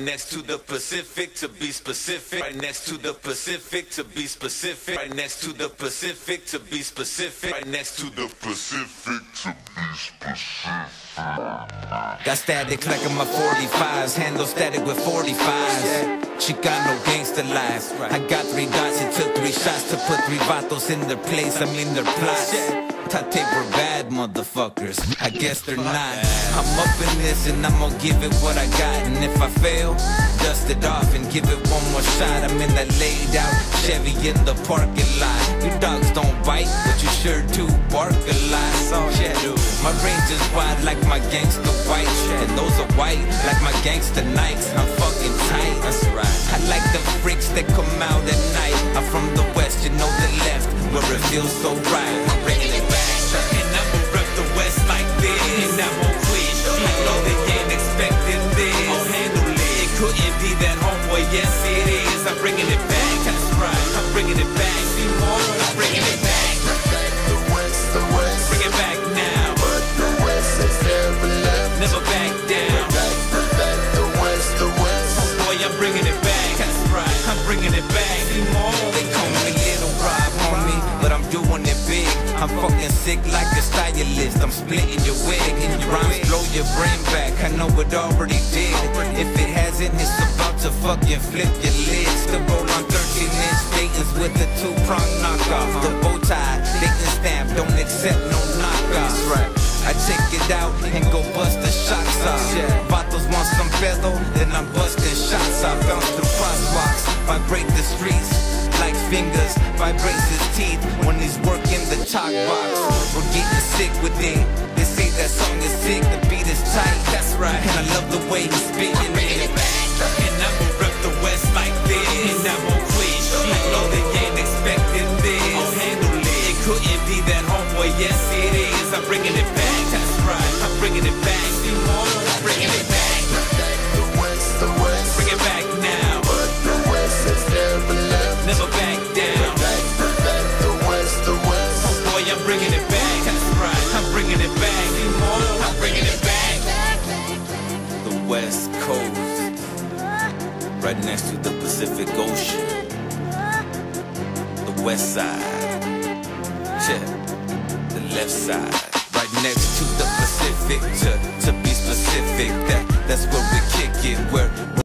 Next to the Pacific, to be specific. Right next to the Pacific, to be specific. Right next to the Pacific, to be specific. Right next to the Pacific, to be specific. Got static like my 45s, handle static with 45s. She got no gangster lies. I got three dots, it took three shots to put three vatos in their place. I mean their plots. Tate were bad motherfuckers. I guess they're not. I'm up in this and I'm gonna give it what I got. And if I fail, dust it off and give it one more shot. I'm in that laid out Chevy in the parking lot. You dogs don't bite, but you sure do bark a lot. So yeah, my range is wide like my gangster white. And those are white like my gangster Nikes. I'm so right. I'm bringing it back. And I'ma rep the west like this. And I won't quit. I know they ain't expecting this. I'll handle it. It couldn't be that homeboy. Yes, it is. I'm bringing it back. That's right. I'm bringing it back. See more? I'm bringing it back. The West, the West, Bring it back now. but the West has never left. Never back down. Back, back, the West, the West. Boy, I'm bringing it back. That's right. I'm bringing it back. See more? They call me fucking sick like a stylist. I'm splitting your wig. And your rhymes blow your brain back. I know it already did. If it hasn't, it's about to fucking flip your lids. The roll on 13 inch Dayton's with a two prong knockoff. The bow tie, Dayton stamp, don't accept no knockoffs. Right. I check it out and go bust the shots off. Vatos want some pedo, then I'm busting shots off. Bounce through crosswalks, vibrate the streets like fingers, vibrates his teeth when he's working the talk box. We're getting sick with it. They say that song is sick, the beat is tight. That's right, and I love the way he's spitting it. Right next to the Pacific Ocean. The West Side, yeah. The left side, right next to the Pacific. To to be specific, that that's where we kick it. Where